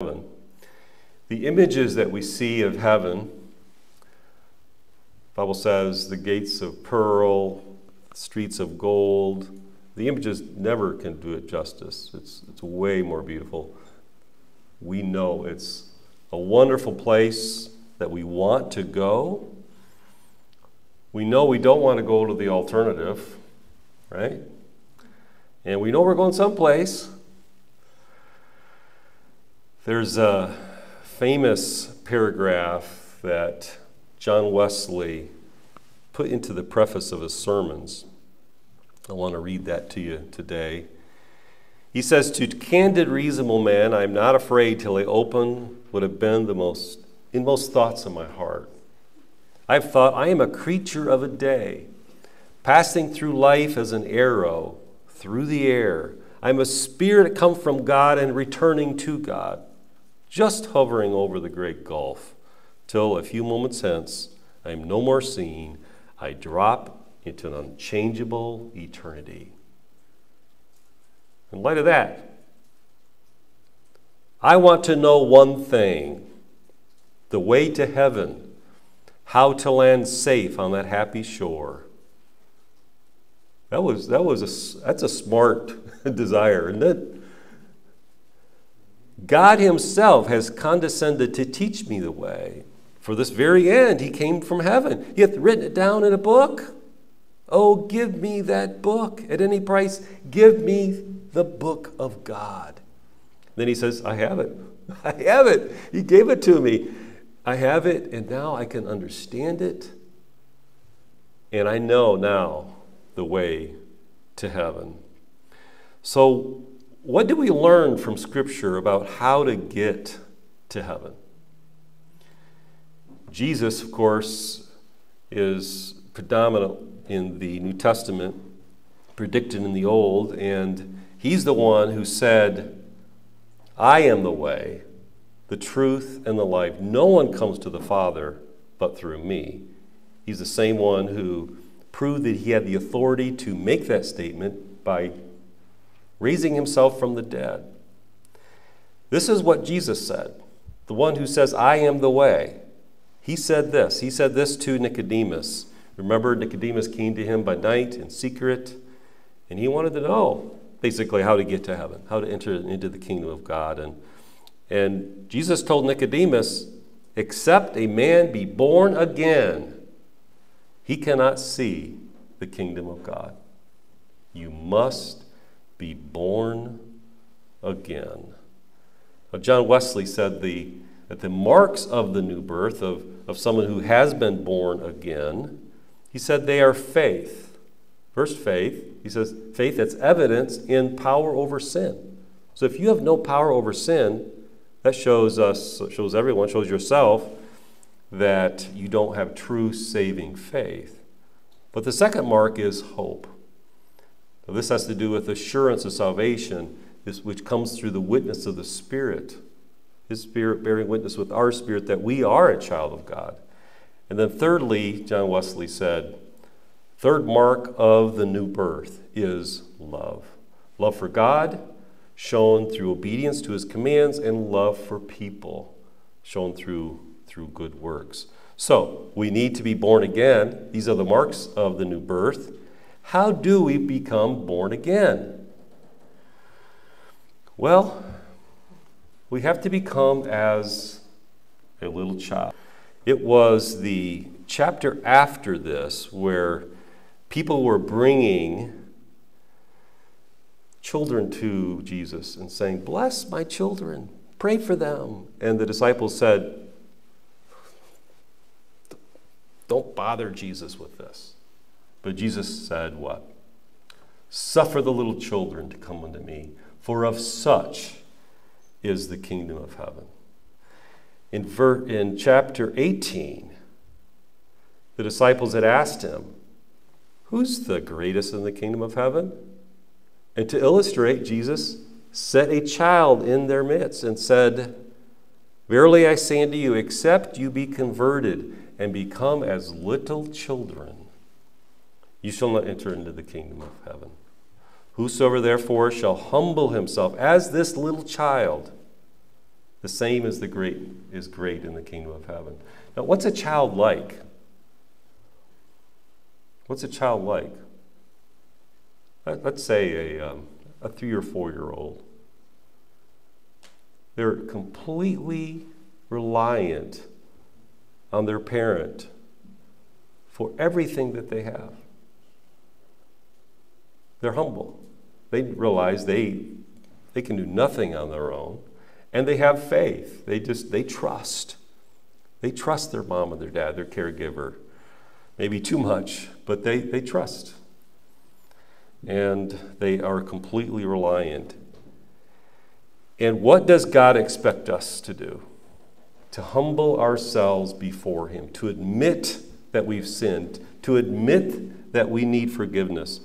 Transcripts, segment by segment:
heaven. The images that we see of heaven, Bible says the gates of pearl, streets of gold. The images never can do it justice. It's, it's way more beautiful. We know it's a wonderful place that we want to go. We know we don't want to go to the alternative, right? And we know we're going someplace. There's a famous paragraph that John Wesley put into the preface of his sermons. I want to read that to you today. He says, To candid, reasonable man, I am not afraid till I open what have been the most inmost thoughts of my heart. I've thought I am a creature of a day, passing through life as an arrow through the air. I'm a spirit come from God and returning to God just hovering over the great gulf, till a few moments hence I am no more seen. I drop into an unchangeable eternity. In light of that, I want to know one thing the way to heaven, how to land safe on that happy shore. That was, that was a, that's a smart desire, isn't it? God Himself has condescended to teach me the way. For this very end, He came from heaven. He hath written it down in a book. Oh, give me that book at any price. Give me the book of God. Then He says, I have it. I have it. He gave it to me. I have it, and now I can understand it. And I know now the way to heaven. So, what do we learn from Scripture about how to get to heaven? Jesus, of course, is predominant in the New Testament, predicted in the Old, and he's the one who said, I am the way, the truth, and the life. No one comes to the Father but through me. He's the same one who proved that he had the authority to make that statement by raising himself from the dead. This is what Jesus said, the one who says, I am the way. He said this. He said this to Nicodemus. Remember, Nicodemus came to him by night in secret, and he wanted to know basically how to get to heaven, how to enter into the kingdom of God. And, and Jesus told Nicodemus, Except a man be born again, he cannot see the kingdom of God. You must be born again. Now, John Wesley said the, that the marks of the new birth, of, of someone who has been born again, he said they are faith. First, faith. He says faith that's evidence in power over sin. So if you have no power over sin, that shows us, shows everyone, shows yourself that you don't have true saving faith. But the second mark is hope. This has to do with assurance of salvation, which comes through the witness of the Spirit. His Spirit bearing witness with our spirit that we are a child of God. And then, thirdly, John Wesley said, third mark of the new birth is love. Love for God, shown through obedience to his commands, and love for people, shown through, through good works. So, we need to be born again. These are the marks of the new birth. How do we become born again? Well, we have to become as a little child. It was the chapter after this where people were bringing children to Jesus and saying, Bless my children, pray for them. And the disciples said, Don't bother Jesus with this. But Jesus said, What? Suffer the little children to come unto me, for of such is the kingdom of heaven. In, ver- in chapter 18, the disciples had asked him, Who's the greatest in the kingdom of heaven? And to illustrate, Jesus set a child in their midst and said, Verily I say unto you, except you be converted and become as little children, you shall not enter into the kingdom of heaven. Whosoever therefore shall humble himself as this little child The same as the great is great in the kingdom of heaven. Now, what's a child like? What's a child like? Let's say a, um, a three or four year old. They're completely reliant on their parent for everything that they have. They're humble. They realize they, they can do nothing on their own, and they have faith. They just they trust. They trust their mom and their dad, their caregiver. Maybe too much, but they, they trust. And they are completely reliant. And what does God expect us to do? To humble ourselves before Him, to admit that we've sinned, to admit that we need forgiveness,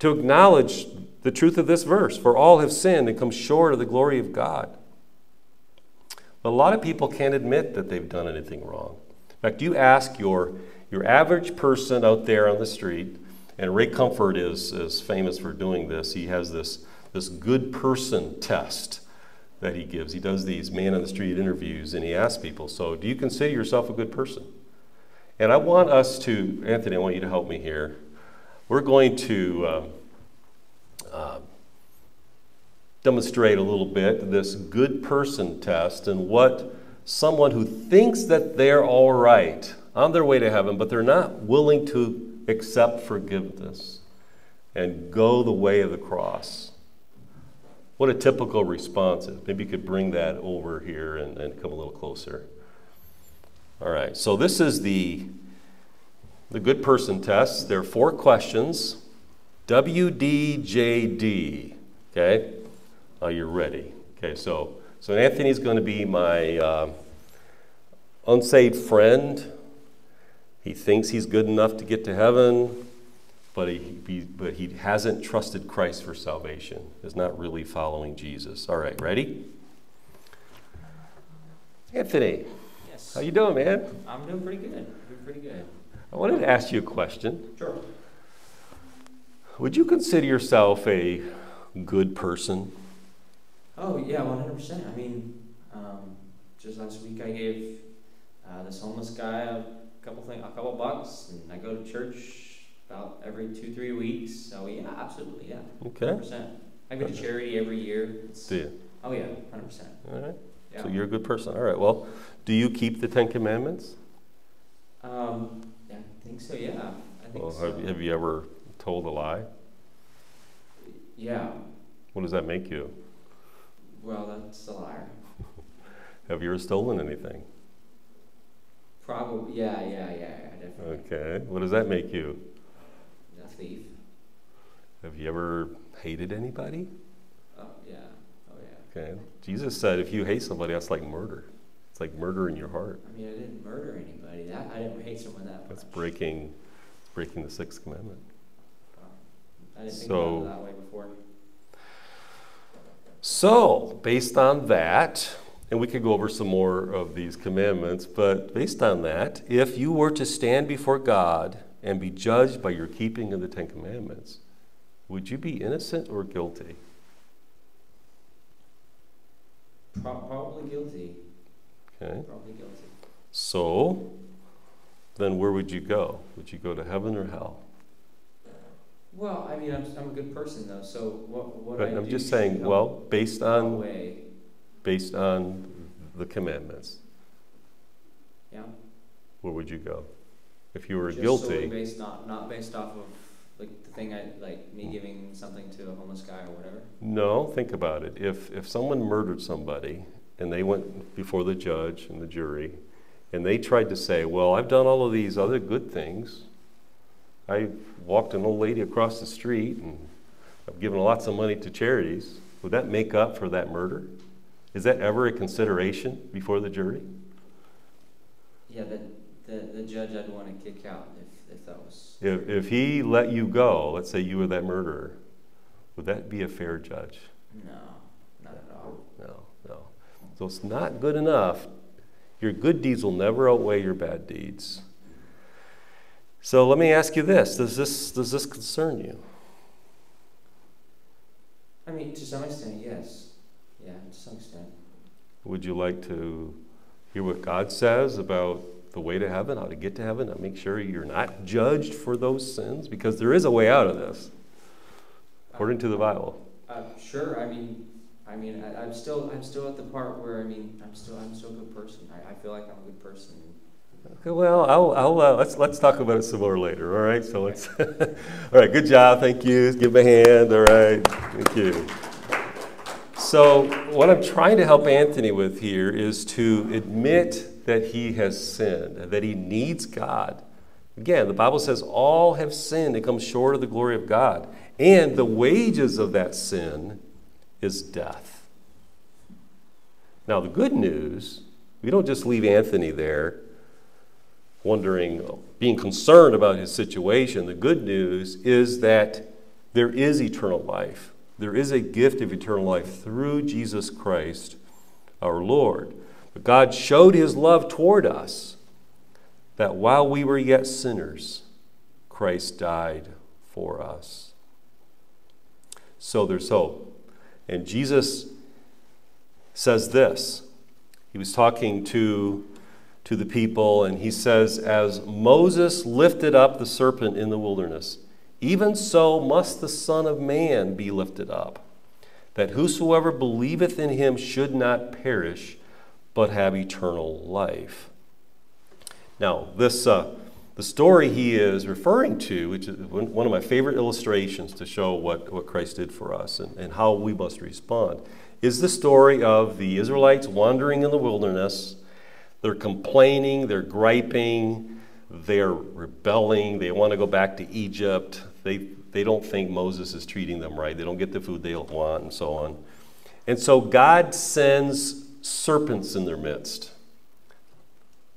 to acknowledge the truth of this verse for all have sinned and come short of the glory of God. But a lot of people can't admit that they've done anything wrong. In fact, you ask your, your average person out there on the street, and Ray Comfort is, is famous for doing this. He has this, this good person test that he gives. He does these man on the street interviews and he asks people, So, do you consider yourself a good person? And I want us to, Anthony, I want you to help me here. We're going to um, uh, demonstrate a little bit this good person test and what someone who thinks that they're all right on their way to heaven, but they're not willing to accept forgiveness and go the way of the cross. What a typical response is. Maybe you could bring that over here and, and come a little closer. All right, so this is the, the good person test. There are four questions. WDJD. Okay? Are you ready? Okay, so, so Anthony's going to be my uh, unsaved friend. He thinks he's good enough to get to heaven, but he, he, but he hasn't trusted Christ for salvation, is not really following Jesus. All right, ready? Anthony. Yes. How you doing, man? I'm doing pretty good. Doing pretty good. I wanted to ask you a question. Sure. Would you consider yourself a good person? Oh yeah, one hundred percent. I mean, um, just last week I gave uh, this homeless guy a couple thing, a couple bucks, and I go to church about every two three weeks. So yeah, absolutely, yeah. Okay. Hundred percent. I go to charity every year. It's, Do you? Oh yeah, hundred percent. All right. Yeah. So you're a good person. All right. Well, do you keep the Ten Commandments? Um, yeah, I think so. Yeah, I think Well, so. have, have you ever told a lie? Yeah. What does that make you? Well, that's a liar. Have you ever stolen anything? Probably. Yeah, yeah, yeah, yeah. Definitely. Okay. What does that make you? A thief. Have you ever hated anybody? Oh yeah. Oh yeah. Okay. Jesus said if you hate somebody, that's like murder. It's like murder in your heart. I mean, I didn't murder anybody. That I didn't hate someone that much. That's breaking, breaking the sixth commandment. I didn't think So- about it that way before. So, based on that, and we could go over some more of these commandments, but based on that, if you were to stand before God and be judged by your keeping of the Ten Commandments, would you be innocent or guilty? Probably guilty. Okay. Probably guilty. So, then where would you go? Would you go to heaven or hell? Well, I mean, I'm, I'm a good person though. So what what But I I'm do just saying, well, based on outweigh. based on the commandments, Yeah. where would you go? If you were Just guilty, based not not based off of like the thing I like me giving something to a homeless guy or whatever. no, think about it. If if someone murdered somebody and they went before the judge and the jury and they tried to say, "Well, I've done all of these other good things. I walked an old lady across the street and I've given lots of money to charities." Would that make up for that murder? Is that ever a consideration before the jury? Yeah, the the, the judge I'd want to kick out if, if that was. If, if he let you go, let's say you were that murderer, would that be a fair judge? No, not at all. No, no. So it's not good enough. Your good deeds will never outweigh your bad deeds. So let me ask you this Does this, does this concern you? I mean, to some extent, yes. Yeah, to some extent. Would you like to hear what God says about the way to heaven, how to get to heaven, and make sure you're not judged for those sins? Because there is a way out of this, according to the Bible. Uh, sure. I mean, I mean, I, am still, I'm still at the part where I mean, I'm still, I'm still a good person. I, I feel like I'm a good person. Okay, well, I'll, I'll uh, let's let's talk about it some more later. All right. So let's. all right. Good job. Thank you. Give a hand. All right. Thank you. So what I'm trying to help Anthony with here is to admit that he has sinned, that he needs God. Again, the Bible says all have sinned and come short of the glory of God, and the wages of that sin is death. Now, the good news, we don't just leave Anthony there wondering, being concerned about his situation. The good news is that there is eternal life. There is a gift of eternal life through Jesus Christ our Lord. But God showed his love toward us that while we were yet sinners, Christ died for us. So there's hope. And Jesus says this. He was talking to, to the people, and he says, As Moses lifted up the serpent in the wilderness, even so must the Son of Man be lifted up, that whosoever believeth in him should not perish, but have eternal life. Now, this, uh, the story he is referring to, which is one of my favorite illustrations to show what, what Christ did for us and, and how we must respond, is the story of the Israelites wandering in the wilderness. They're complaining, they're griping, they're rebelling, they want to go back to Egypt. They, they don't think Moses is treating them right. They don't get the food they want, and so on. And so God sends serpents in their midst,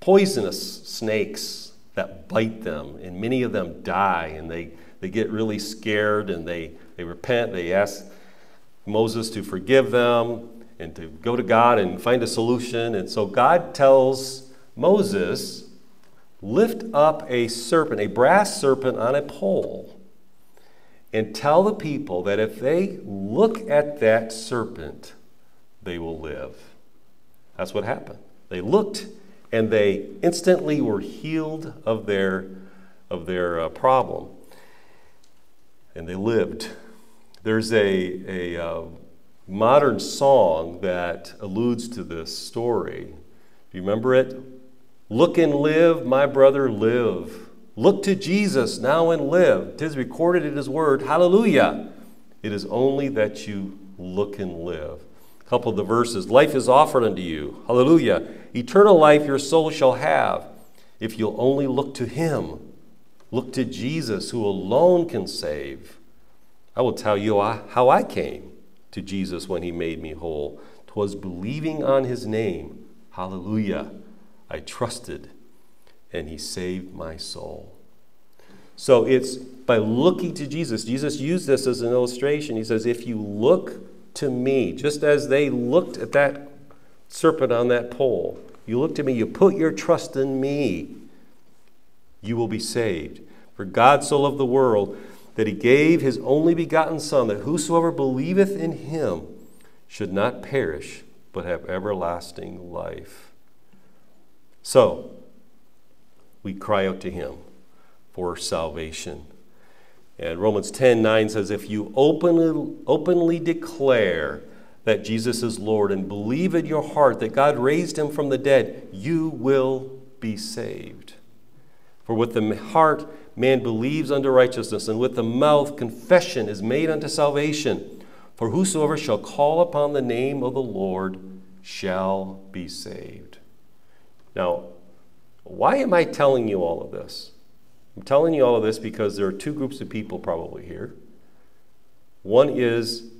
poisonous snakes that bite them, and many of them die, and they, they get really scared and they, they repent. They ask Moses to forgive them and to go to God and find a solution. And so God tells Moses, lift up a serpent, a brass serpent on a pole, and tell the people that if they look at that serpent, they will live. That's what happened. They looked and they instantly were healed of their, of their uh, problem. And they lived. There's a, a uh, modern song that alludes to this story. Do you remember it? Look and live, my brother, live. Look to Jesus now and live. Tis recorded in his word. Hallelujah. It is only that you look and live. A couple of the verses Life is offered unto you. Hallelujah. Eternal life your soul shall have if you'll only look to Him. Look to Jesus, who alone can save. I will tell you how I came to Jesus when He made me whole. 'Twas believing on His name. Hallelujah. I trusted, and He saved my soul. So it's by looking to Jesus. Jesus used this as an illustration. He says, If you look to me, just as they looked at that serpent on that pole, you look to me, you put your trust in me, you will be saved. For God so loved the world that he gave his only begotten Son, that whosoever believeth in him should not perish, but have everlasting life. So, we cry out to him for salvation. And Romans 10 9 says, If you openly, openly declare that Jesus is Lord and believe in your heart that God raised him from the dead, you will be saved. For with the heart man believes unto righteousness, and with the mouth confession is made unto salvation. For whosoever shall call upon the name of the Lord shall be saved. Now, why am I telling you all of this? I'm telling you all of this because there are two groups of people probably here. One is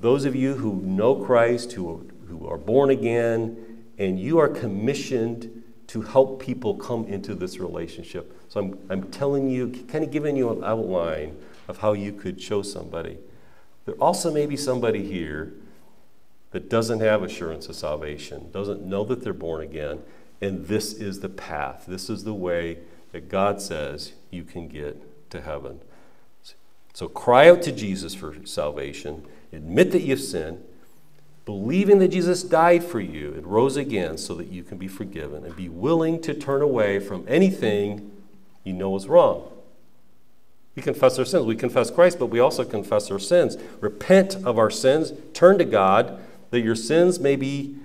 those of you who know Christ, who are, who are born again, and you are commissioned to help people come into this relationship. So I'm, I'm telling you, kind of giving you an outline of how you could show somebody. There also may be somebody here that doesn't have assurance of salvation, doesn't know that they're born again, and this is the path. This is the way that God says you can get to heaven. So cry out to Jesus for salvation, admit that you've sinned, believing that Jesus died for you and rose again so that you can be forgiven, and be willing to turn away from anything you know is wrong. We confess our sins. We confess Christ, but we also confess our sins. Repent of our sins, turn to God, that your sins may be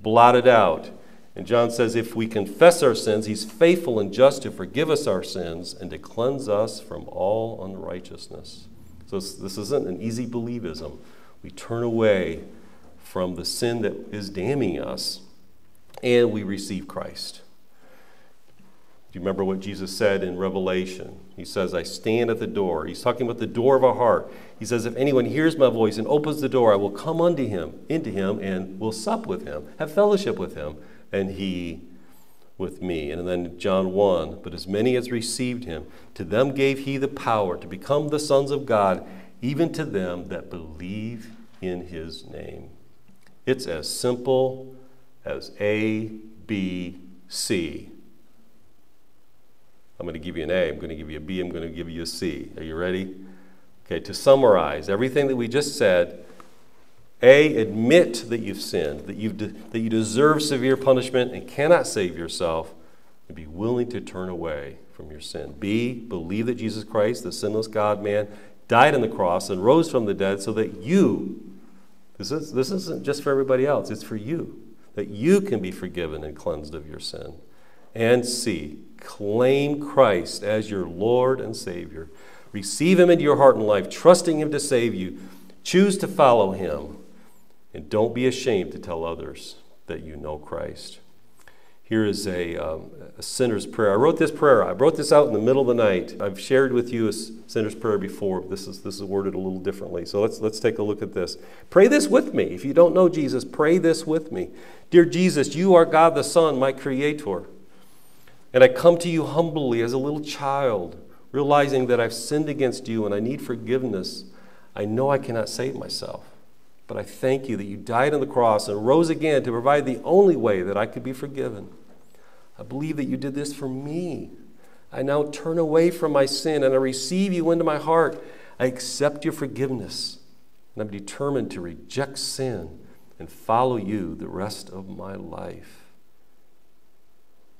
blotted out. And John says, if we confess our sins, he's faithful and just to forgive us our sins and to cleanse us from all unrighteousness. So this isn't an easy believism. We turn away from the sin that is damning us and we receive Christ. Do you remember what Jesus said in Revelation? He says, I stand at the door. He's talking about the door of our heart. He says, If anyone hears my voice and opens the door, I will come unto him, into him, and will sup with him, have fellowship with him, and he with me. And then John 1 But as many as received him, to them gave he the power to become the sons of God, even to them that believe in his name. It's as simple as A, B, C. I'm going to give you an A, I'm going to give you a B, I'm going to give you a C. Are you ready? Okay, to summarize everything that we just said, A, admit that you've sinned, that, you've that you deserve severe punishment and cannot save yourself, and be willing to turn away from your sin. B, believe that Jesus Christ, the sinless God man, died on the cross and rose from the dead so that you, this, is, this isn't just for everybody else, it's for you, that you can be forgiven and cleansed of your sin. And C, claim Christ as your Lord and Savior. Receive Him into your heart and life, trusting Him to save you. Choose to follow Him. And don't be ashamed to tell others that you know Christ. Here is a, um, a, sinner's prayer. I wrote this prayer. I wrote this out in the middle of the night. I've shared with you a sinner's prayer before. This is, this is worded a little differently. So let's, let's take a look at this. Pray this with me. If you don't know Jesus, pray this with me. Dear Jesus, you are God the Son, my Creator. And I come to you humbly as a little child, realizing that I've sinned against you and I need forgiveness. I know I cannot save myself, but I thank you that you died on the cross and rose again to provide the only way that I could be forgiven. I believe that you did this for me. I now turn away from my sin and I receive you into my heart. I accept your forgiveness and I'm determined to reject sin and follow you the rest of my life.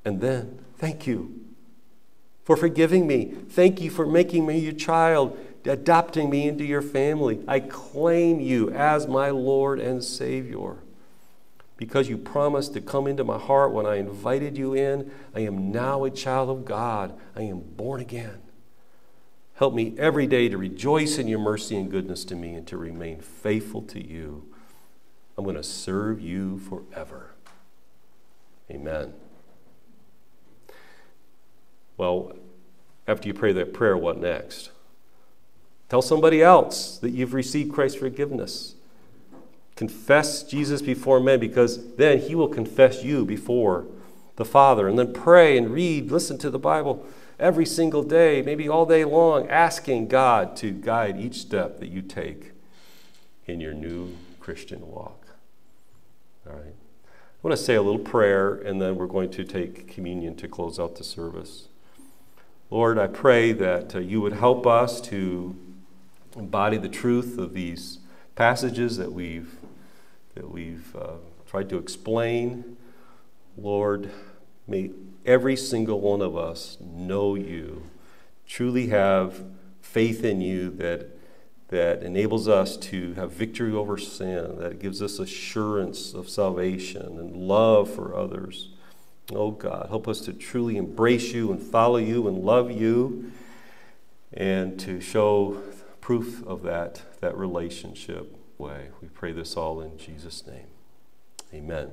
And then, thank you for forgiving me. Thank you for making me your child, adopting me into your family. I claim you as my Lord and Savior. Because you promised to come into my heart when I invited you in, I am now a child of God. I am born again. Help me every day to rejoice in your mercy and goodness to me and to remain faithful to you. I'm going to serve you forever. Amen. Well, after you pray that prayer, what next? Tell somebody else that you've received Christ's forgiveness. Confess Jesus before men because then he will confess you before the Father. And then pray and read, listen to the Bible every single day, maybe all day long, asking God to guide each step that you take in your new Christian walk. All right. I want to say a little prayer, and then we're going to take communion to close out the service. Lord, I pray that uh, you would help us to embody the truth of these passages that we've, that we've uh, tried to explain. Lord, may every single one of us know you, truly have faith in you that, that enables us to have victory over sin, that gives us assurance of salvation and love for others. Oh God, help us to truly embrace you and follow you and love you and to show proof of that, that relationship way. We pray this all in Jesus' name. Amen.